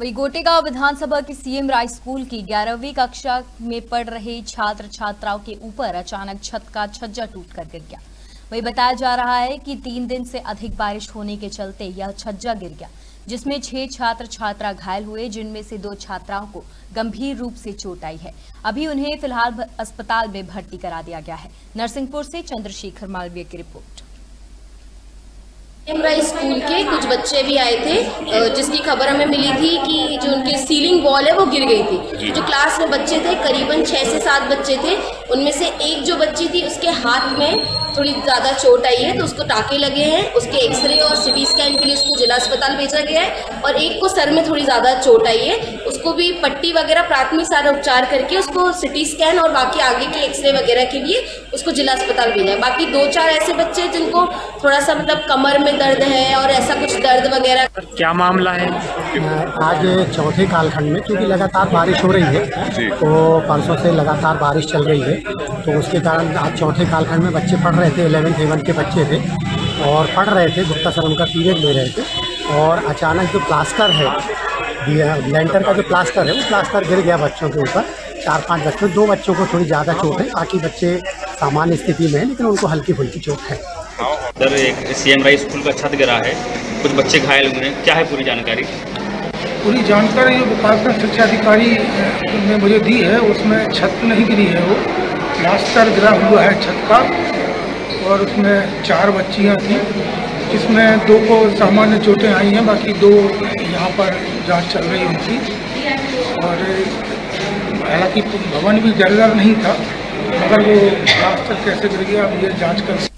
वही गोटेगांव विधानसभा की सीएम राय स्कूल की ग्यारहवीं कक्षा में पढ़ रहे छात्र छात्राओं के ऊपर अचानक छत का छज्जा टूट कर गिर गया। वही बताया जा रहा है कि तीन दिन से अधिक बारिश होने के चलते यह छज्जा गिर गया, जिसमें छह छात्र छात्रा घायल हुए, जिनमें से दो छात्राओं को गंभीर रूप से चोट आई है। अभी उन्हें फ़िलहाल अस्पताल में भर्ती करा दिया गया है। नरसिंहपुर से चंद्रशेखर मालवीय की रिपोर्ट। एमराई स्कूल के कुछ बच्चे भी आए थे जिसकी खबर हमें मिली थी कि जो उनकी सीलिंग वॉल है वो गिर गई थी। जो क्लास में बच्चे थे करीबन छह से सात बच्चे थे उनमें से एक जो बच्ची थी उसके हाथ में थोड़ी ज़्यादा चोट आई है तो उसको टाके लगे हैं उसके एक्सरे और सिटी स्कैन के लिए उसको जिला अस्पताल भेजा गया है और एक को सर में थोड़ी ज़्यादा चोट आई है उसको भी पट्टी वगैरह प्राथमिक सारा उपचार करके उसको सिटी स्कैन और बाकी आगे के एक्सरे वगैरह के लिए उसको जिला अस्पताल भेजा है। बाकी दो चार ऐसे बच्चे जिनको थोड़ा सा मतलब कमर में दर्द है और ऐसा कुछ दर्द वगैरह क्या मामला है? आज चौथे कालखंड में क्योंकि लगातार बारिश हो रही है तो परसों से लगातार बारिश चल रही है तो उसके कारण आज चौथे कालखंड में बच्चे पढ़ रहे थे इलेवेंथ एवन के बच्चे थे और पढ़ रहे थे गुप्ता सर उनका पीरियड ले रहे थे और अचानक जो प्लास्टर है लेंटर का जो प्लास्टर है वो प्लास्टर गिर गया बच्चों के ऊपर चार पाँच बच्चों दो बच्चों को थोड़ी ज़्यादा चोट है बाकी बच्चे सामान्य स्थिति में है लेकिन उनको हल्की फुल्की चोट है। सर, एक सी एम राई स्कूल का छत गिरा है। कुछ बच्चे घायल हुए हैं। क्या है पूरी जानकारी? पूरी जानकारी जो गोपालगंज शिक्षा अधिकारी ने मुझे दी है, उसमें छत नहीं गिरी है वो। प्लास्टर गिरा हुआ है छत का, और उसमें चार बच्चियाँ थी, जिसमें दो को सामान्य चोटें आई हैं, बाकी दो यहाँ पर जाँच चल रही उनकी। और हालाँकि भवन भी जर्जर नहीं था, मगर वो प्लास्टर कैसे गिर गया, अब ये जाँच कर